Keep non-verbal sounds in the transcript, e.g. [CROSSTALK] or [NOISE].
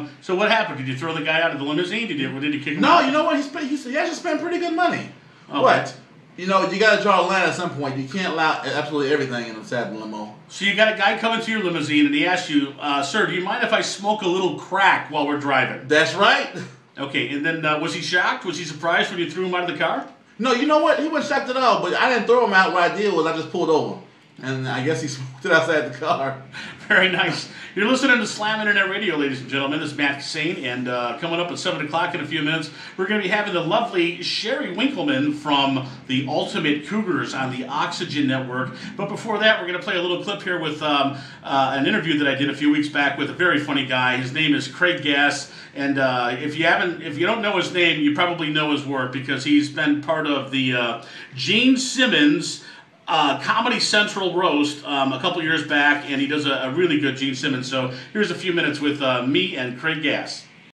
Um, so what happened? Did you throw the guy out of the limousine? Did you, did you kick him No, out? you know what? He spent. He, he actually spent pretty good money. Okay. But you know, you got to draw a line at some point. You can't allow absolutely everything in a sad limo. So you got a guy coming to your limousine and he asks you, uh, "Sir, do you mind if I smoke a little crack while we're driving?" That's right. [LAUGHS] Okay, and then uh, was he shocked? Was he surprised when you threw him out of the car? No, you know what? He wasn't shocked at all. But I didn't throw him out. What I did was I just pulled over, and I guess he [LAUGHS] smoked it outside the car. Very nice. You're listening to Slam Internet Radio, ladies and gentlemen. This is Matt Kissane, and uh, coming up at 7 o'clock in a few minutes, we're going to be having the lovely Sherry Winkleman from the Ultimate Cougars on the Oxygen Network. But before that, we're going to play a little clip here with um, uh, an interview that I did a few weeks back with a very funny guy. His name is Craig Gass, and uh, if you haven't, if you don't know his name, you probably know his work because he's been part of the uh, Gene Simmons uh, Comedy Central roast um, a couple years back, and he does a, a really good Gene Simmons. So here's a few minutes with uh, me and Craig Gass.